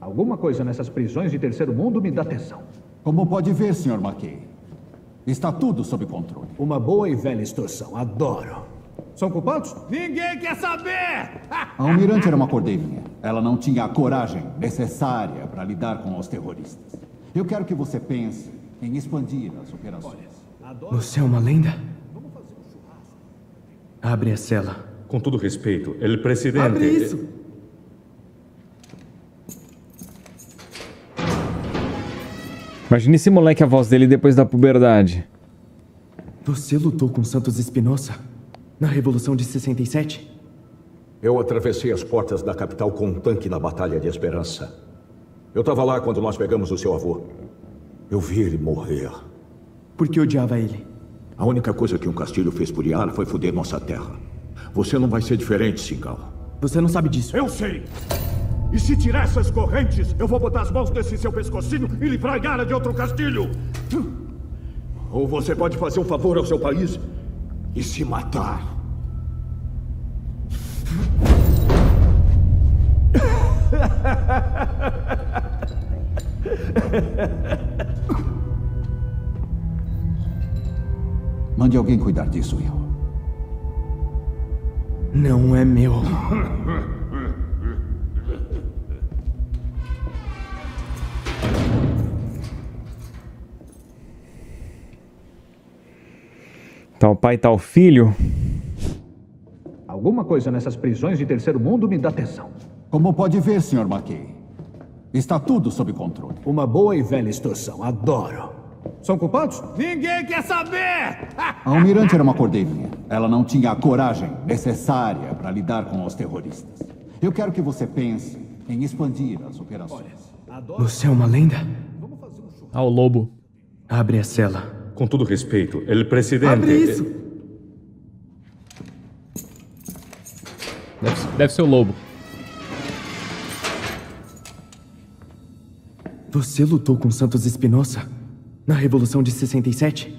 Alguma coisa nessas prisões de terceiro mundo me dá tesão. Como pode ver, Sr. McKay, está tudo sob controle. Uma boa e velha extorsão. Adoro. São culpados? Ninguém quer saber! A almirante era uma cordeirinha. Ela não tinha a coragem necessária para lidar com os terroristas. Eu quero que você pense em expandir as operações. Você é uma lenda? Abre a cela. Com todo respeito, ele presidente. Abre isso! Imagina esse moleque a voz dele depois da puberdade. Você lutou com Santos Espinosa na Revolução de 67? Eu atravessei as portas da capital com um tanque na Batalha de Esperança. Eu estava lá quando nós pegamos o seu avô. Eu vi ele morrer. Por que odiava ele? A única coisa que um castilho fez por Yara foi foder nossa terra. Você não vai ser diferente, Singal. Você não sabe disso. Eu sei! E se tirar essas correntes, eu vou botar as mãos nesse seu pescocinho e livrar Yara de outro castilho! Ou você pode fazer um favor ao seu país e se matar. Mande alguém cuidar disso, Will. Não é meu. O pai o filho. Alguma coisa nessas prisões de terceiro mundo me dá tesão. Como pode ver, Sr. McKay, está tudo sob controle. Uma boa e velha extorsão. Adoro. São culpados? Ninguém quer saber! A almirante era uma cordeirinha. Ela não tinha a coragem necessária para lidar com os terroristas. Eu quero que você pense em expandir as operações. Você é uma lenda? Ah, o lobo. Abre a cela. Com todo respeito, ele presidente. Abre isso! Deve, deve ser o lobo. Você lutou com Santos Espinosa na Revolução de 67?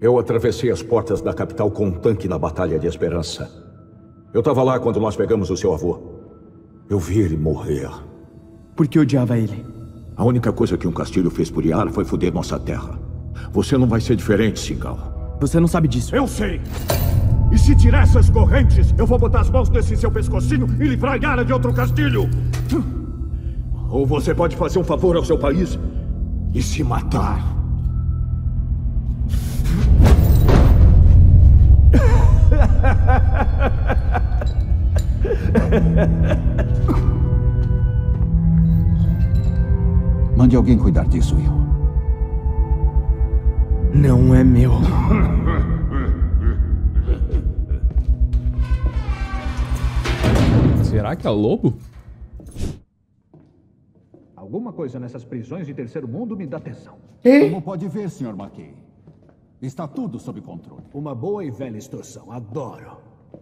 Eu atravessei as portas da capital com um tanque na Batalha de Esperança. Eu estava lá quando nós pegamos o seu avô. Eu vi ele morrer. Por que odiava ele? A única coisa que um castilho fez por Yara foi foder nossa terra. Você não vai ser diferente, Singal. Você não sabe disso. Eu sei! E se tirar essas correntes, eu vou botar as mãos nesse seu pescocinho e livrar Yara de outro castilho! Ou você pode fazer um favor ao seu país e se matar. Mande alguém cuidar disso, Will. Não é meu. Será que é o lobo? Alguma coisa nessas prisões de terceiro mundo me dá tesão. Como pode ver, Sr. McKay, está tudo sob controle. Uma boa e velha extorsão. Adoro.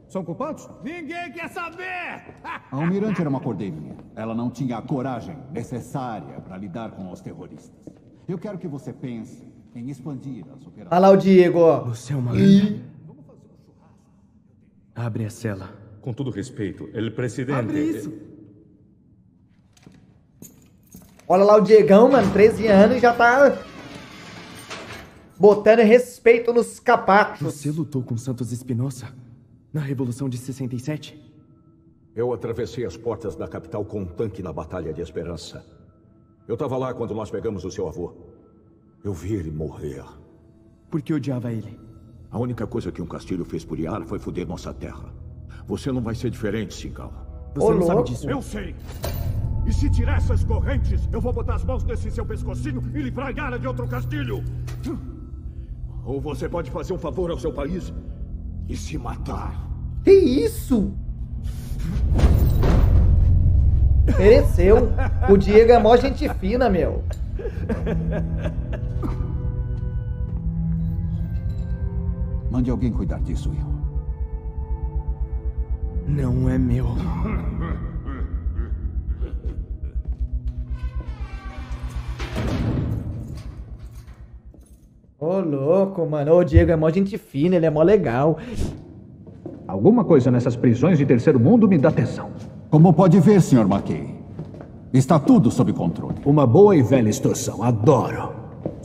São culpados? Ninguém quer saber! A almirante era uma cordeirinha. Ela não tinha a coragem necessária para lidar com os terroristas. Eu quero que você pense em expandir as operações. Olha lá o Diego, ó. Você é uma lenda? Abre a cela. Com todo respeito, ele presidente. Abre isso! Olha lá o Diegão, mano, 13 anos e já tá botando respeito nos capachos. Você lutou com Santos Espinosa na Revolução de 67? Eu atravessei as portas da capital com um tanque na Batalha de Esperança. Eu estava lá quando nós pegamos o seu avô. Eu vi ele morrer. Por que odiava ele? A única coisa que um castilho fez por Yara foi foder nossa terra. Você não vai ser diferente, Singal. Você Ô, não sabe disso. Eu sei! E se tirar essas correntes, eu vou botar as mãos nesse seu pescocinho e livrar Yara de outro castilho! Ou você pode fazer um favor ao seu país e se matar. Que isso? Mereceu. O Diego é mó gente fina, meu. Mande alguém cuidar disso, Will. Não é meu. Ô, louco, mano. O Diego é mó gente fina, ele é mó legal. Alguma coisa nessas prisões de terceiro mundo me dá tesão. Como pode ver, Sr. McKay, Está tudo sob controle. Uma boa e velha extorsão. Adoro.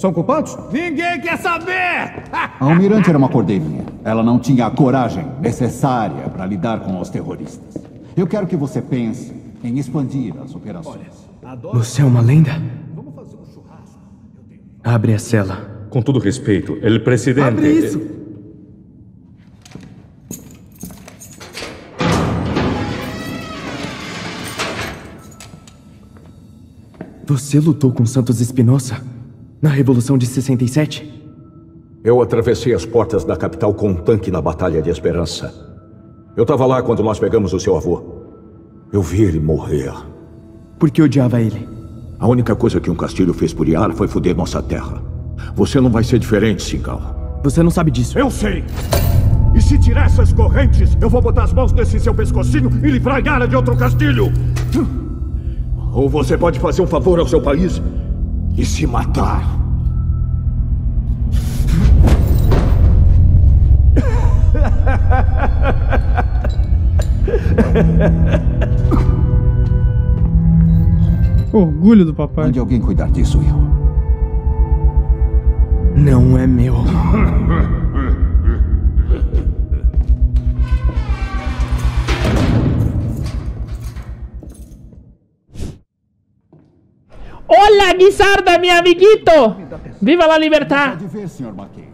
São culpados? Ninguém quer saber! A almirante era uma cordeirinha. Ela não tinha a coragem necessária para lidar com os terroristas. Eu quero que você pense em expandir as operações. Você é uma lenda? Abre a cela. Com todo respeito, el presidente. Abre isso! Você lutou com Santos Espinosa na Revolução de 67? Eu atravessei as portas da capital com um tanque na Batalha de Esperança. Eu estava lá quando nós pegamos o seu avô. Eu vi ele morrer. Por que odiava ele? A única coisa que um castilho fez por Yara foi foder nossa terra. Você não vai ser diferente, Singal. Você não sabe disso. Eu sei! E se tirar essas correntes, eu vou botar as mãos nesse seu pescocinho e livrar Yara de outro castilho! Ou você pode fazer um favor ao seu país e se matar. Orgulho do papai. Mande alguém cuidar disso, eu. Não é meu. Olá, Guisarda, meu amiguito! Viva la libertad! Pode ver, Sr. McKay.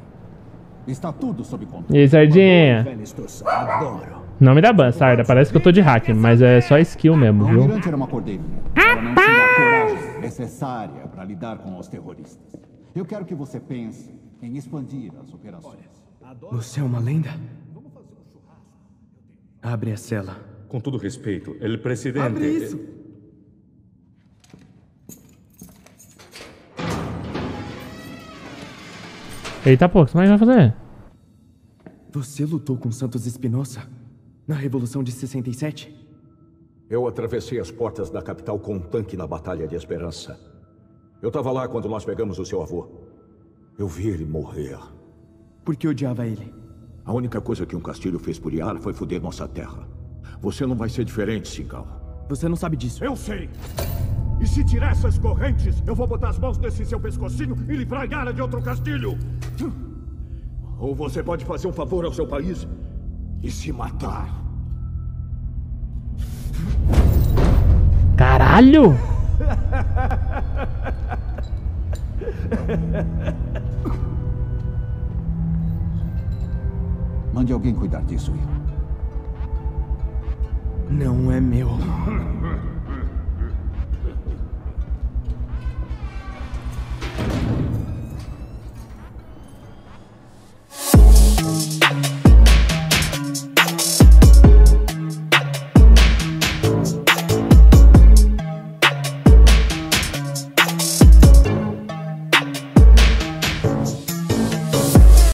Está tudo sob E controle. aí, Sardinha? Ban, Sarda. Parece que eu tô de hack, mas é só skill A mesmo, viu? era uma a coragem necessária para lidar com os terroristas. Eu quero que você pense em expandir as operações. Você é uma lenda? Abre a cela. Com todo respeito, el presidente. Abre isso! Eita, pô, o que você vai fazer? Você lutou com Santos Espinosa na Revolução de 67? Eu atravessei as portas da capital com um tanque na Batalha de Esperança. Eu estava lá quando nós pegamos o seu avô. Eu vi ele morrer. Por que odiava ele? A única coisa que um castilho fez por Yara foi foder nossa terra. Você não vai ser diferente, Singal. Você não sabe disso. Eu sei! E se tirar essas correntes, eu vou botar as mãos nesse seu pescocinho e livrar Yara de outro castilho! Ou você pode fazer um favor ao seu país e se matar. Caralho! Mande alguém cuidar disso, eu. Não é meu.